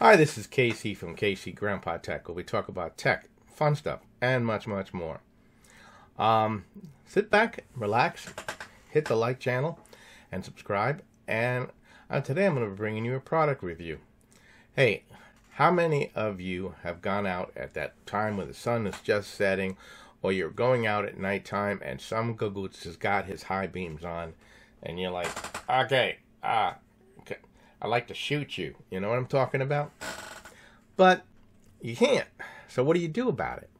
Hi, this is Casey from KC Grandpa Tech, where we talk about tech, fun stuff, and much, much more. Um, sit back, relax, hit the like channel, and subscribe. And uh, today I'm going to be bringing you a product review. Hey, how many of you have gone out at that time when the sun is just setting, or you're going out at nighttime and some gagoots has got his high beams on, and you're like, okay, ah, I like to shoot you. You know what I'm talking about? But you can't. So what do you do about it?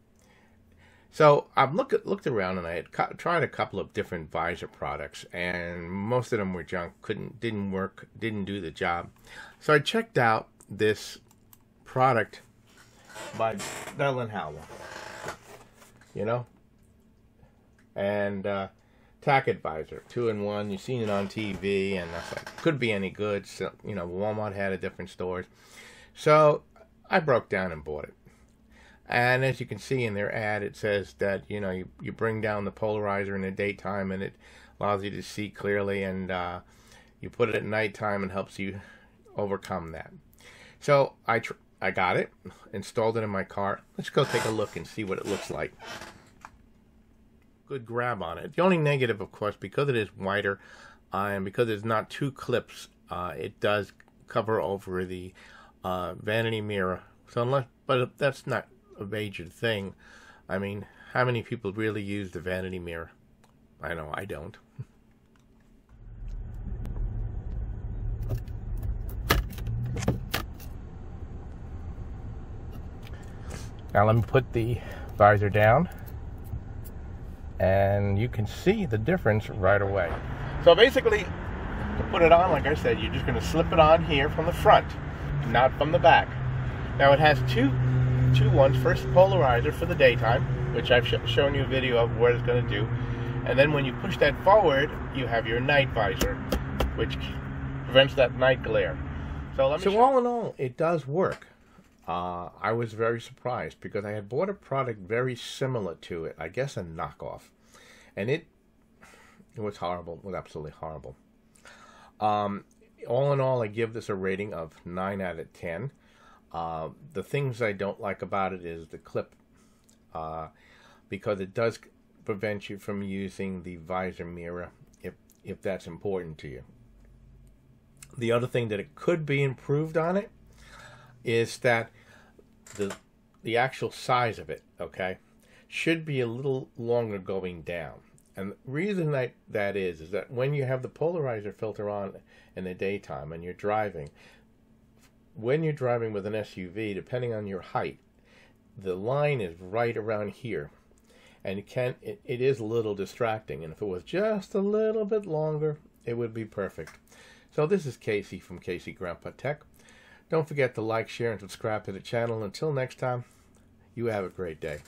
So I've looked looked around and I had tried a couple of different visor products, and most of them were junk. Couldn't didn't work. Didn't do the job. So I checked out this product by and Howell. You know, and uh, TacVisor, two in one. You've seen it on TV, and that's like could be any good. So you know, Walmart had a different stores, so I broke down and bought it. And as you can see in their ad, it says that you know you, you bring down the polarizer in the daytime, and it allows you to see clearly, and uh, you put it at nighttime and helps you overcome that. So I I got it, installed it in my car. Let's go take a look and see what it looks like good grab on it. The only negative, of course, because it is wider uh, and because it's not two clips, uh, it does cover over the uh, vanity mirror. So unless, but that's not a major thing. I mean, how many people really use the vanity mirror? I know I don't. Now let me put the visor down and you can see the difference right away. So basically, to put it on, like I said, you're just going to slip it on here from the front, not from the back. Now it has two two ones. First polarizer for the daytime, which I've sh shown you a video of what it's going to do. And then when you push that forward, you have your night visor, which prevents that night glare. So let me. So all in all, it does work. Uh, I was very surprised because I had bought a product very similar to it. I guess a knockoff and it it was horrible. It was absolutely horrible. Um, all in all, I give this a rating of nine out of ten. Uh, the things I don't like about it is the clip, uh, because it does prevent you from using the visor mirror if if that's important to you. The other thing that it could be improved on it is that the the actual size of it, okay, should be a little longer going down. And the reason that that is is that when you have the polarizer filter on in the daytime and you're driving, when you're driving with an SUV, depending on your height, the line is right around here, and it can it, it is a little distracting. And if it was just a little bit longer, it would be perfect. So this is Casey from KC Grandpa Tech. Don't forget to like, share, and subscribe to the channel. Until next time, you have a great day.